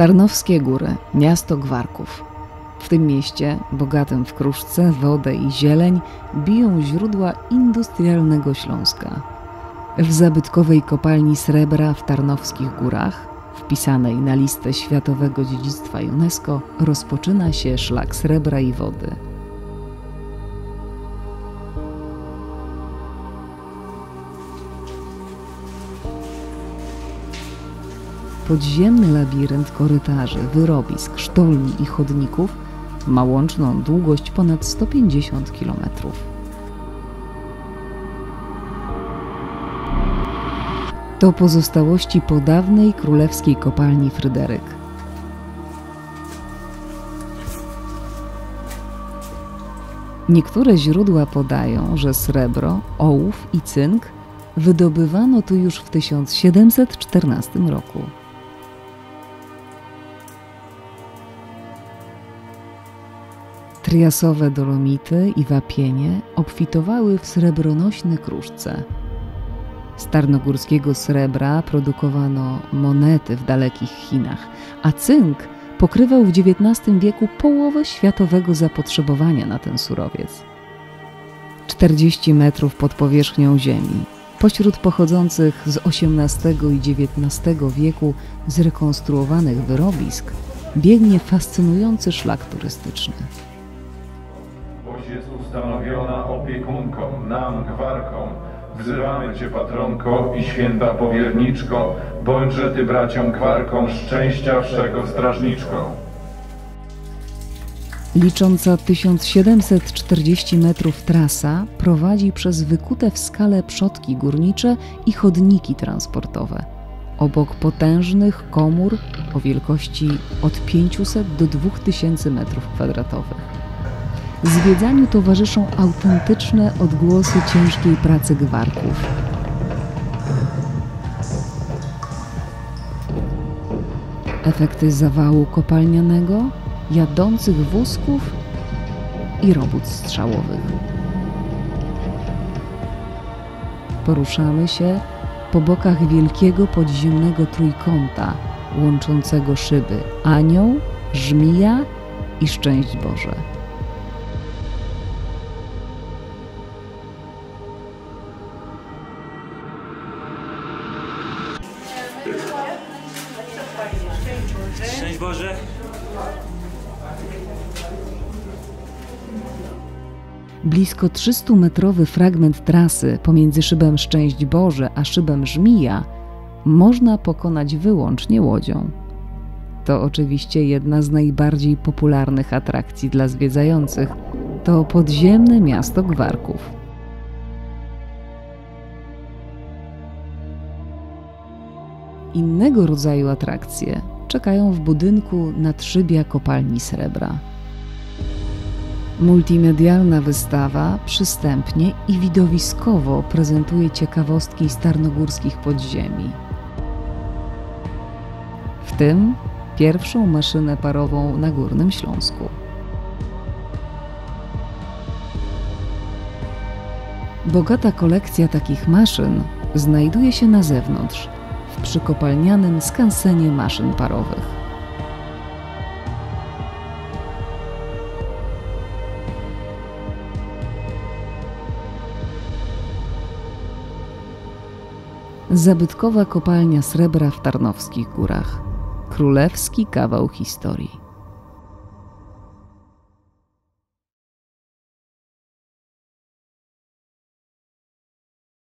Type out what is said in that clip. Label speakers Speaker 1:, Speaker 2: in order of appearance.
Speaker 1: Tarnowskie Góry, miasto Gwarków. W tym mieście, bogatym w kruszce, wodę i zieleń, biją źródła industrialnego Śląska. W zabytkowej kopalni srebra w Tarnowskich Górach, wpisanej na listę Światowego Dziedzictwa UNESCO, rozpoczyna się szlak srebra i wody. Podziemny labirynt korytarzy, wyrobisk, sztolni i chodników ma łączną długość ponad 150 kilometrów. To pozostałości po dawnej królewskiej kopalni Fryderyk. Niektóre źródła podają, że srebro, ołów i cynk wydobywano tu już w 1714 roku. Triasowe dolomity i wapienie obfitowały w srebronośne kruszce. Z tarnogórskiego srebra produkowano monety w dalekich Chinach, a cynk pokrywał w XIX wieku połowę światowego zapotrzebowania na ten surowiec. 40 metrów pod powierzchnią Ziemi, pośród pochodzących z XVIII i XIX wieku zrekonstruowanych wyrobisk, biegnie fascynujący szlak turystyczny
Speaker 2: jest ustanowiona opiekunką, nam, gwarkom. Wzywamy Cię, patronko i święta powierniczko, bądźże Ty braciom gwarkom szczęścia wszego strażniczką.
Speaker 1: Licząca 1740 metrów trasa prowadzi przez wykute w skale przodki górnicze i chodniki transportowe. Obok potężnych komór o wielkości od 500 do 2000 metrów kwadratowych. Zwiedzaniu towarzyszą autentyczne odgłosy ciężkiej pracy gwarków. Efekty zawału kopalnianego, jadących wózków i robót strzałowych. Poruszamy się po bokach wielkiego podziemnego trójkąta łączącego szyby Anioł, Żmija i Boże.
Speaker 3: Szczęść Boże.
Speaker 1: Blisko 300-metrowy fragment trasy pomiędzy szybem Szczęść Boże a szybem Żmija można pokonać wyłącznie łodzią. To oczywiście jedna z najbardziej popularnych atrakcji dla zwiedzających. To podziemne miasto Gwarków. Innego rodzaju atrakcje czekają w budynku nadszybia kopalni srebra. Multimedialna wystawa przystępnie i widowiskowo prezentuje ciekawostki z tarnogórskich podziemi. W tym pierwszą maszynę parową na Górnym Śląsku. Bogata kolekcja takich maszyn znajduje się na zewnątrz – przy kopalnianym skansenie maszyn parowych. Zabytkowa kopalnia srebra w Tarnowskich Górach. Królewski kawał historii.